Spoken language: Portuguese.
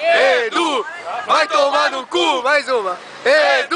Edu, vai tomar no cu, mais uma. Edu,